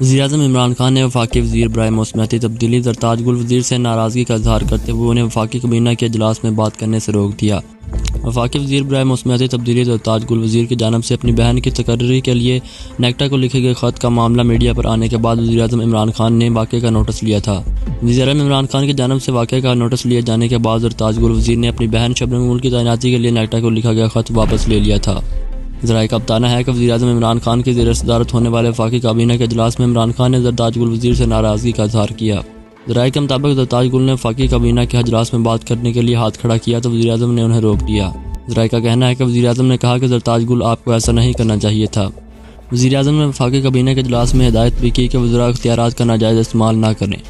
वजी अजम इमरान खान ने वफाकी वज़ीर ब्राह मौसमियाती तब्दीली जरताज गुल वज़ीर से नाराज़गी का इजहार करते हुए उन्हें वफाकी कबीना के अजलास में बात करने से रोक दिया। वफाकी वज़ीर ब्राह मौसमियाती तब्दीली जरताज गुल वज़ीर की जानब से अपनी बहन की तकर्री के लिए नेक्टा को लिखे गए ख़त का मामला मीडिया पर आने के बाद वजी अजम इमरान खान ने वाक़े का नोटिस लिया था। वजी इमरान खान की जानब से वाक़े का नोटिस लिए जाने के बाद जरताज गुल वज़ीर ने अपनी बहन शबनम की तैनाती के लिए नेक्टा को लिखा गया ख़त वापस ले लिया था। जराए का बताना है कि वजी अजम इमरान खान की जेर सदारत होने वाले वफाकी काबीना के अजलास में इमरान खान ने जरताज गुल वज़ीर से नाराज़गी का इजहार किया। जराए के मुताबिक जरताज गुल ने वफाकी काबीना के अजलास में बात करने के लिए हाथ खड़ा किया तो वजी अजम ने उन्हें रोक दिया। जराए का कहना है कि वजी अजम ने कहा कि जरताज गुल आपको ऐसा नहीं करना चाहिए था। वजी अजम ने वफाकी काबीना के अजलास में हिदायत भी की कि वजरा अख्तियार का नाजायज़ इस्तेमाल ना करें।